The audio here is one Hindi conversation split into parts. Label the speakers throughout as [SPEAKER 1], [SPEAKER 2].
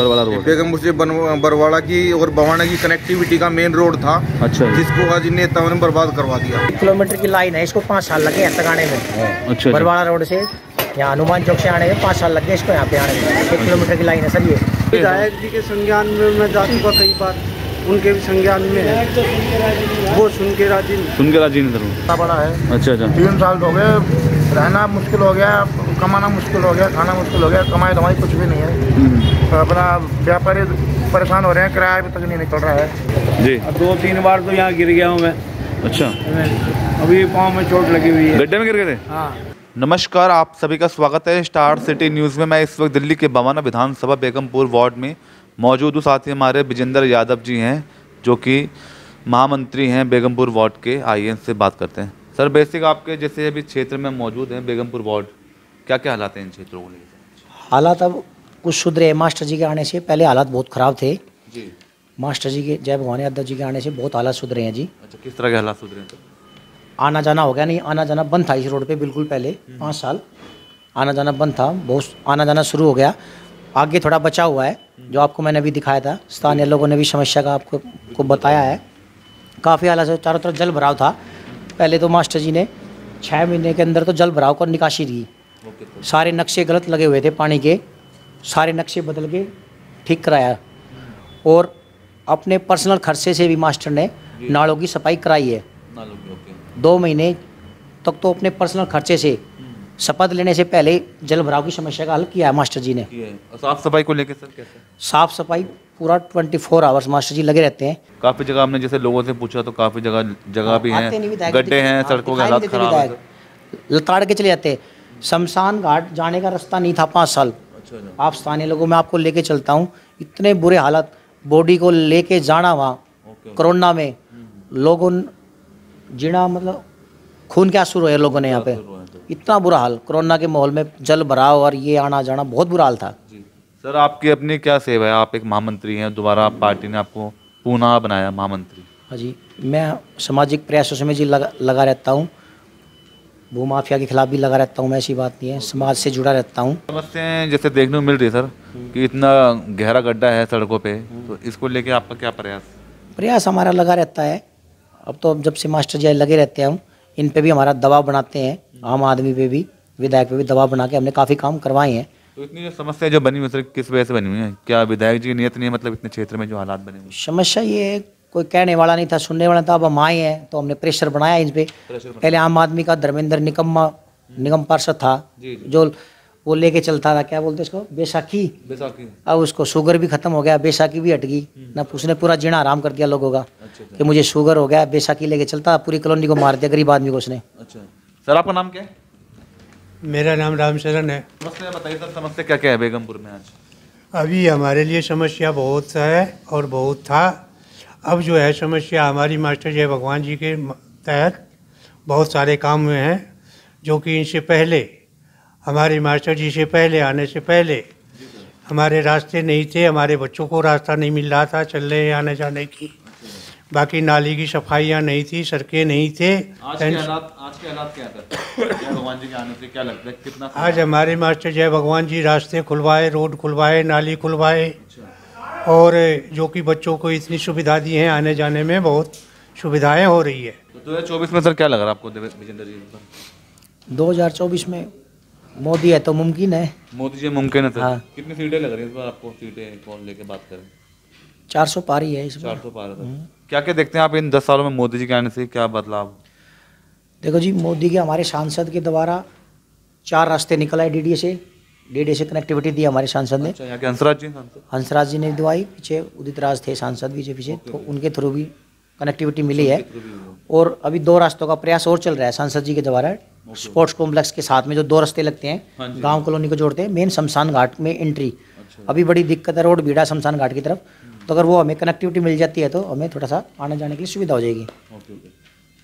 [SPEAKER 1] बरवाला रोड
[SPEAKER 2] से बन- बरवाड़ा की और बवाना की कनेक्टिविटी का मेन रोड था
[SPEAKER 1] अच्छा
[SPEAKER 2] जिसको आज इन नेताओं ने बर्बाद करवा दिया।
[SPEAKER 3] किलोमीटर की लाइन है इसको पाँच साल लगे तक आने में।
[SPEAKER 1] अच्छा
[SPEAKER 3] बरवाड़ा रोड से यहाँ हनुमान चौक से आने में पाँच साल लग गए इसको यहाँ पे आने में। एक किलोमीटर की लाइन है सर ये।
[SPEAKER 4] विधायक जी के संज्ञान में मैं जा चुका कई बार। उनके भी संज्ञान में है। वो सुन के राज़ी
[SPEAKER 1] सुन के राज़ी नहीं
[SPEAKER 5] बड़ा है।
[SPEAKER 1] अच्छा अच्छा।
[SPEAKER 5] तीन साल हो गए। रहना मुश्किल हो गया कमाना मुश्किल हो गया खाना मुश्किल हो गया कमाई दवाई कुछ भी नहीं है।
[SPEAKER 1] हम्म,
[SPEAKER 5] तो अपना व्यापारी परेशान हो रहे हैं किराया भी तक नहीं निकल रहा है।
[SPEAKER 1] जी।
[SPEAKER 4] दो तीन बार तो यहाँ गिर गया हूँ मैं।
[SPEAKER 1] अच्छा।
[SPEAKER 4] अभी पाँव में चोट लगी हुई है।
[SPEAKER 1] गड्ढे में गिर गए थे?
[SPEAKER 4] हाँ।
[SPEAKER 1] नमस्कार आप सभी का स्वागत है स्टार सिटी न्यूज़ में। मैं इस वक्त दिल्ली के बवाना विधानसभा बेगमपुर वार्ड में मौजूद हूँ। साथ ही हमारे विजेंद्र यादव जी हैं जो कि महामंत्री हैं बेगमपुर वार्ड के। आईएन से बात करते हैं। सर बेसिक आपके जैसे अभी क्षेत्र में मौजूद हैं बेगमपुर वार्ड। क्या क्या हालात हैं इन क्षेत्रों को लेकर?
[SPEAKER 3] हालात अब कुछ सुधरे हैं। मास्टर जी के आने से पहले हालात बहुत ख़राब थे।
[SPEAKER 1] जी।
[SPEAKER 3] मास्टर जी के जय भगवान यादव जी के आने से बहुत हालात सुधरे हैं जी।
[SPEAKER 1] अच्छा किस तरह के हालात सुधरे हैं?
[SPEAKER 3] आना जाना हो गया नहीं आना जाना बंद था इस रोड पे बिल्कुल पहले पाँच साल। आना जाना बंद था बहुत आना जाना शुरू हो गया। आगे थोड़ा बचा हुआ है जो आपको मैंने अभी दिखाया था। स्थानीय लोगों ने भी समस्या का आपको को बताया है। काफ़ी हालात से चारों तरफ़ जल भराव था। पहले तो मास्टर जी ने छः महीने के अंदर तो जल भराव को निकासी दी।
[SPEAKER 1] सारे
[SPEAKER 3] नक्शे गलत लगे हुए थे पानी के। सारे नक्शे बदल के ठीक कराया। और अपने पर्सनल खर्चे से भी मास्टर ने नालों की सफ़ाई कराई है। दो महीने तक तो अपने पर्सनल खर्चे से शपथ लेने से पहले जल भराव की समस्या का हल किया है मास्टर जी ने।
[SPEAKER 1] साफ़ सफ़ाई को लेकर सर कैसे?
[SPEAKER 3] साफ़ सफ़ाई पूरा twenty four hours master ji लगे रहते हैं।
[SPEAKER 1] काफ़ी जगह हमने जैसे लोगों से पूछा तो काफ़ी जगह जगह भी हैं गड्ढे हैं
[SPEAKER 3] हाँ,
[SPEAKER 1] सड़कों के हालात खराब
[SPEAKER 3] लताड़ के चले जाते। शमशान घाट जाने का रास्ता नहीं था पाँच साल। आप स्थानीय लोगों में आपको लेके चलता हूँ। इतने बुरे हालत बॉडी को लेके जाना वहाँ कोरोना में। लोगों न- जीना मतलब खून क्या शुरू रोए लोगों ने यहाँ पे? इतना बुरा हाल कोरोना के माहौल में जल भराव और ये आना जाना बहुत बुरा हाल था।
[SPEAKER 1] सर आपकी अपनी क्या सेवा है? आप एक महामंत्री हैं दोबारा पार्टी ने आपको पुनः बनाया महामंत्री।
[SPEAKER 3] हाँ जी मैं सामाजिक प्रयासों में जी लगा लगा रहता हूँ। भू माफिया के खिलाफ भी लगा रहता हूँ मैं ऐसी बात नहीं है। समाज से जुड़ा रहता हूँ।
[SPEAKER 1] समस्याएँ जैसे देखने को मिल रही है सर कि इतना गहरा गड्ढा है सड़कों पे तो इसको लेके आपका क्या प्रयास?
[SPEAKER 3] प्रयास हमारा लगा रहता है। अब तो जब से मास्टर जी लगे रहते हैं हम। इन पे भी हमारा दबाव बनाते हैं आम आदमी पे भी विधायक पे भी दबाव बना के हमने काफ़ी काम करवाए हैं।
[SPEAKER 1] तो इतनी जो समस्या जो बनी हुई है सर किस वजह से बनी हुई है? क्या विधायक जी की नियत नहीं है मतलब इतने क्षेत्र में जो हालात बने हुए
[SPEAKER 3] समस्या ये है कोई कहने वाला नहीं था सुनने वाला था अब हम आए हैं तो हमने प्रेशर बनाया इन पे। पहले आम आदमी का धर्मेंद्र निकम्मा निगम पार्षद था जो वो लेके चलता था क्या बोलते इसको बैसाखी।
[SPEAKER 1] बैसाखी।
[SPEAKER 3] अब उसको शुगर भी खत्म हो गया बैसाखी भी हट गई। ना उसने पूरा जीना आराम कर दिया लोगों का कि मुझे शुगर हो गया बैसाखी लेके चलता पूरी कॉलोनी को मार दिया गरीब आदमी को उसने।
[SPEAKER 1] अच्छा। सर आपका नाम क्या है?
[SPEAKER 4] मेरा नाम रामचरण है।
[SPEAKER 1] समस्या बताइए सर समस्या क्या क्या है बेगमपुर में आज?
[SPEAKER 4] अभी हमारे लिए समस्या बहुत है और बहुत था। अब जो है समस्या हमारी मास्टर जय भगवान जी के तहत बहुत सारे काम हुए हैं जो कि इनसे पहले हमारे मास्टर जी से पहले आने से पहले हमारे रास्ते नहीं थे हमारे बच्चों को रास्ता नहीं मिल रहा था चलने आने जाने की। बाकी नाली की सफाइयाँ नहीं थी सड़कें नहीं थे
[SPEAKER 1] आज के हालात आज के हालात क्या जय भगवान जी के आने से क्या लगता है? कितना
[SPEAKER 4] आज हमारे मास्टर जय भगवान जी रास्ते खुलवाए रोड खुलवाए नाली खुलवाए। और जो कि बच्चों को इतनी सुविधा दी है आने जाने में बहुत सुविधाएँ हो रही है।
[SPEAKER 1] तो दो हज़ार चौबीस में सर क्या लग रहा है आपको विजेंद्र जी पर
[SPEAKER 3] 2024 में मोदी है तो मुमकिन है।
[SPEAKER 1] मोदी जी मुमकिन है
[SPEAKER 3] हाँ।
[SPEAKER 1] कितनी सीटें लग रही है इस बार आपको सीटें कौन लेके बात करें?
[SPEAKER 3] 400 पार ही है इस बार।
[SPEAKER 1] चार सौ पार क्या क्या देखते हैं आप इन दस सालों में मोदी जी के आने से? क्या बदलाव?
[SPEAKER 3] देखो जी मोदी के हमारे सांसद के द्वारा चार रास्ते निकल आए डीडीए से। डीडीए से कनेक्टिविटी दी हमारे सांसद ने।
[SPEAKER 1] अच्छा हंसराज जी
[SPEAKER 3] हंसराज जी ने दिवाई पीछे उदित राज थे सांसद पीछे पीछे तो उनके थ्रू भी कनेक्टिविटी मिली है। और अभी दो रास्तों का प्रयास और चल रहा है सांसद जी के द्वारा। स्पोर्ट्स कॉम्प्लेक्स के साथ में जो दो रास्ते लगते हैं गाँव कॉलोनी को जोड़ते हैं मेन शमशान घाट में एंट्री अभी बड़ी दिक्कत है रोड भीड़ा शमशान घाट की तरफ़। तो अगर वो हमें कनेक्टिविटी मिल जाती है तो हमें थोड़ा सा आने जाने के लिए सुविधा हो जाएगी।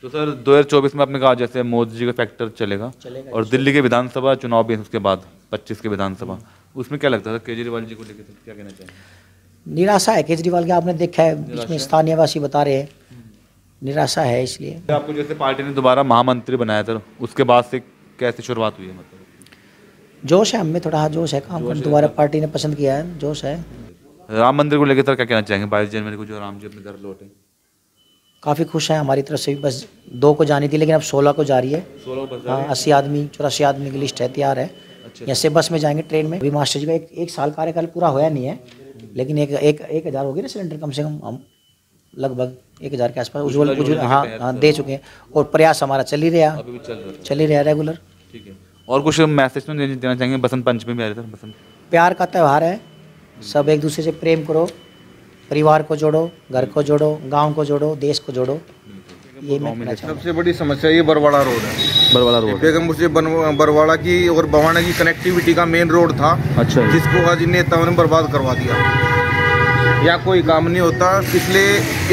[SPEAKER 1] तो सर 2024 में आपने कहा जैसे मोदी जी का फैक्टर चलेगा चलेगा और दिल्ली के विधानसभा चुनाव भी उसके बाद। 25 के विधानसभा। उसमें क्या लगता है सर केजरीवाल जी को लेकर क्या कहना चाहिए
[SPEAKER 3] निराशा है। केजरीवाल के आपने देखा है बीच में स्थानीयवासी बता रहे हैं। निराशा है इसलिए।
[SPEAKER 1] आपको जैसे पार्टी ने दोबारा महामंत्री बनाया था उसके बाद से कैसे शुरुआत हुई है मतलब?
[SPEAKER 3] जोश है हमें थोड़ा हाँ जोश है काम करने दोबारा पार्टी ने पसंद किया है जोश है।
[SPEAKER 1] राम मंदिर को लेकर सर क्या कहना चाहेंगे? बाईस जनवरी को जो राम जी अपने घर लौटे।
[SPEAKER 3] काफ़ी खुश हैं हमारी तरफ़ से भी बस दो को जानी थी लेकिन अब सोलह को जा रही है।
[SPEAKER 1] सोलह
[SPEAKER 3] हाँ अस्सी आदमी चौरासी आदमी की लिस्ट है तैयार है। यहाँ से बस में जाएँगे ट्रेन में। अभी मास्टर जी का एक, एक साल कार्यकाल पूरा होया नहीं है लेकिन एक एक एक हज़ार हो गए ना सिलेंडर कम से कम हम लगभग एक हज़ार के आसपास उज्जवल उज्ज्वल हाँ हाँ दे चुके हैं। और प्रयास हमारा चल ही रहा
[SPEAKER 1] चल रहा है।
[SPEAKER 3] रहा रेगुलर
[SPEAKER 1] ठीक है। और कुछ मैसेज में देना चाहेंगे? बसंत पंचमी भी आ रही सर बसंत।
[SPEAKER 3] प्यार का त्यौहार है सब एक दूसरे से प्रेम करो परिवार को जोड़ो घर को जोड़ो गाँव को जोड़ो देश को जोड़ो। ये मैं कहना
[SPEAKER 2] सबसे बड़ी समस्या ये बरवाड़ा रोड है।
[SPEAKER 1] बरवाला रोड
[SPEAKER 2] बेगमपुर से बरवाड़ा की और बवाना की कनेक्टिविटी का मेन रोड था
[SPEAKER 1] अच्छा।
[SPEAKER 2] जिसको आज इन नेताओं ने बर्बाद करवा दिया। या कोई काम नहीं होता पिछले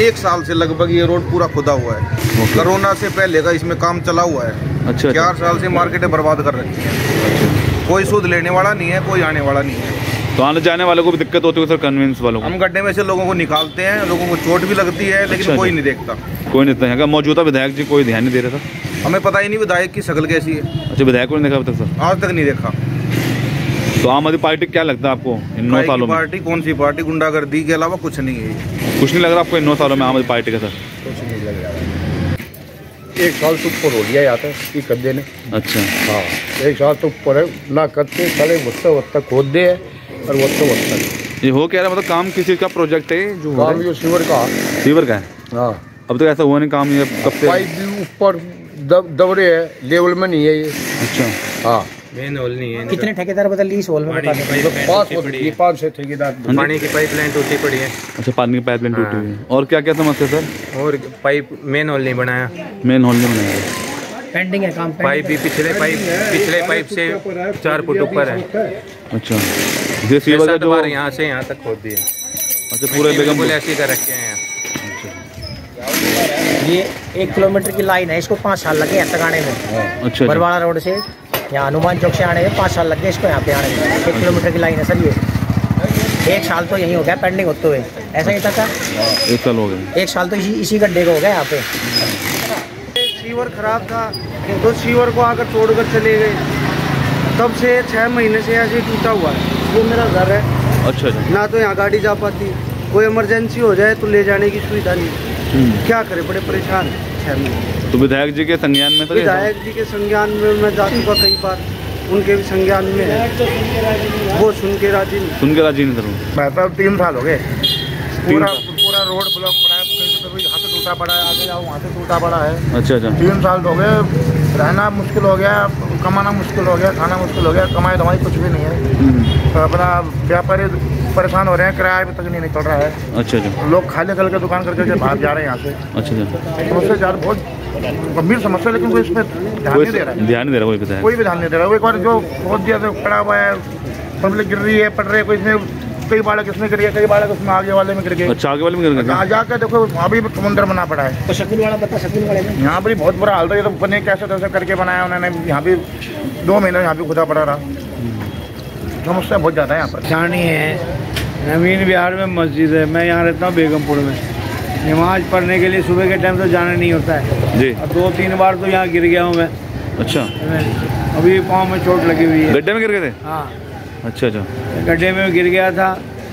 [SPEAKER 2] एक साल से लगभग ये रोड पूरा खुदा हुआ है। कोरोना से पहले का इसमें काम चला हुआ है।
[SPEAKER 1] अच्छा अच्छा।
[SPEAKER 2] चार साल से मार्केटें बर्बाद कर रखी है। कोई सूद लेने वाला नहीं है कोई आने वाला नहीं है।
[SPEAKER 1] तो आने जाने वालों को भी दिक्कत होती है सर कन्वींस वालों को?
[SPEAKER 2] हम गड्ढे में से लोगों को निकालते हैं लोगों को चोट भी लगती है लेकिन
[SPEAKER 1] अच्छा,
[SPEAKER 2] कोई
[SPEAKER 1] अच्छा।
[SPEAKER 2] नहीं देखता।
[SPEAKER 1] कोई नहीं यहाँ का मौजूदा विधायक जी कोई ध्यान नहीं दे रहा था।
[SPEAKER 2] हमें पता ही नहीं विधायक की शक्ल कैसी है।
[SPEAKER 1] अच्छा विधायक को नहीं देखा अभी तक सर?
[SPEAKER 2] आज तक नहीं देखा।
[SPEAKER 1] तो आम आदमी पार्टी क्या लगता है आपको इन नौ सालों में?
[SPEAKER 2] पार्टी कौन सी पार्टी गुंडागर्दी के अलावा कुछ नहीं है।
[SPEAKER 1] कुछ नहीं लग रहा आपको इन नौ सालों में आम आदमी पार्टी का सर? कुछ नहीं लग रहा।
[SPEAKER 6] एक साल तो ऊपर हो लिया यहाँ तक कब्जे ने
[SPEAKER 1] अच्छा।
[SPEAKER 6] हाँ एक साल तो ऊपर ना करते साले वत्ता वत्ता खोद दे है और वत्ता वत्ता
[SPEAKER 1] ये हो क्या रहा मतलब काम किस का प्रोजेक्ट है जो
[SPEAKER 6] काम? जो सीवर का।
[SPEAKER 1] सीवर का है?
[SPEAKER 6] हाँ।
[SPEAKER 1] अब तक ऐसा हुआ नहीं काम ये कब से
[SPEAKER 6] पाइप भी ऊपर दब दबरे है लेवल में नहीं है ये।
[SPEAKER 1] अच्छा।
[SPEAKER 6] हाँ।
[SPEAKER 3] कितने ठेकेदार बदल ली इस हॉल में?
[SPEAKER 6] तो पाँच ये पाँच से ठेकेदार।
[SPEAKER 7] पानी की पाइपलाइन टूटी पड़ी है।
[SPEAKER 1] अच्छा पानी की पाइपलाइन टूटी हुई है। और क्या क्या समस्या सर?
[SPEAKER 7] और पाइप मेन होल नहीं बनाया।
[SPEAKER 1] मेन हॉल नहीं बनाया।
[SPEAKER 3] पेंडिंग है काम
[SPEAKER 7] पाइप भी पिछले पाइप पिछले पाइप से चार फुट ऊपर है।
[SPEAKER 1] अच्छा। जो
[SPEAKER 7] यहाँ से यहाँ तक खोद दिए
[SPEAKER 1] अच्छा पूरे बेगम
[SPEAKER 7] ऐसे कर रखे हैं।
[SPEAKER 3] ये एक किलोमीटर की लाइन है इसको पाँच साल लगे यहाँ तक आने में।
[SPEAKER 1] अच्छा अच्छा।
[SPEAKER 3] बरवाड़ा रोड से यहाँ हनुमान चौक से आने में पाँच साल लग गए इसको यहाँ पे आने में। एक किलोमीटर की लाइन है सर ये। एक साल तो यहीं हो गया पेंडिंग होते हुए। ऐसा ही था सर
[SPEAKER 1] एक साल हो गए
[SPEAKER 3] एक साल तो इसी इसी गड्ढे को हो गया यहाँ पे।
[SPEAKER 8] सीवर खराब था तो सीवर को आकर छोड़ कर चले गए। तब से छः महीने से ऐसे ही टूटा हुआ है। वो मेरा घर है।
[SPEAKER 1] अच्छा अच्छा।
[SPEAKER 8] ना तो यहाँ गाड़ी जा पाती। कोई इमरजेंसी हो जाए तो ले जाने की सुविधा नहीं। क्या करे बड़े परेशान हैं।
[SPEAKER 1] तो विधायक जी के संज्ञान में था?
[SPEAKER 8] विधायक जी के संज्ञान में मैं जा चुका कई बार। उनके भी संज्ञान में है। वो सुन के राज़ी नहीं।
[SPEAKER 1] सुन के राज़ी नहीं सर
[SPEAKER 2] मतलब तीन साल हो गए। पूरा पूरा रोड ब्लॉक पड़ा है यहाँ से टूटा पड़ा है आगे जाओ वहाँ से टूटा पड़ा है।
[SPEAKER 1] अच्छा अच्छा।
[SPEAKER 2] तीन साल हो गए। रहना मुश्किल हो गया कमाना मुश्किल हो गया खाना मुश्किल हो गया कमाई दवाई कुछ भी नहीं है।
[SPEAKER 1] हम्म,
[SPEAKER 2] तो अपना व्यापारी परेशान हो रहे हैं किराया भी तक नहीं निकल रहा है।
[SPEAKER 1] अच्छा अच्छा।
[SPEAKER 2] लोग खाली करके दुकान करके बाहर जा रहे हैं यहाँ से।
[SPEAKER 1] अच्छा अच्छा।
[SPEAKER 2] समस्या यार बहुत गंभीर समस्या है, लेकिन कोई इसमें ध्यान नहीं दे रहा है।
[SPEAKER 1] ध्यान नहीं दे रहा कोई
[SPEAKER 2] भी ध्यान नहीं दे रहा। है। वो एक बार जो बहुत दिया तो पड़ा हुआ है पब्लिक गिर रही है पड़ रही है कोई इसमें कई बालक इसमें गिर गए कई बालक उसमें आगे वाले में गिर गए।
[SPEAKER 1] अच्छा आगे वाले में कर
[SPEAKER 2] कहाँ जाकर देखो वहाँ भी समुद्र बना पड़ा है।
[SPEAKER 3] तो शकील वाला बता शकील वाले में?
[SPEAKER 2] यहाँ पर बहुत बुरा हाल था ये तो बने कैसे तैसे करके बनाया उन्होंने। यहाँ भी दो महीने यहाँ भी खुदा पड़ा रहा। समस्या बहुत ज़्यादा है यहाँ पर।
[SPEAKER 9] छानी है नवीन बिहार में मस्जिद है। मैं यहाँ रहता हूँ बेगमपुर में। नमाज़ पढ़ने के लिए सुबह के टाइम तो जाना नहीं होता है।
[SPEAKER 1] जी।
[SPEAKER 9] और दो तीन बार तो यहाँ गिर गया हूँ मैं।
[SPEAKER 1] अच्छा।
[SPEAKER 9] अभी पाँव में चोट लगी हुई है।
[SPEAKER 1] गड्ढे में गिर गए थे?
[SPEAKER 9] हाँ।
[SPEAKER 1] अच्छा अच्छा।
[SPEAKER 9] गड्ढे में गिर गया था।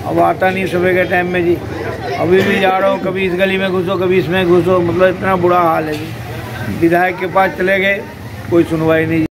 [SPEAKER 9] अब आता नहीं सुबह के टाइम में जी। अभी भी जा रहा हूँ। कभी इस गली में घुसो कभी इसमें घुसो। मतलब इतना बुरा हाल है जी। विधायक के पास चले गए। कोई सुनवाई नहीं।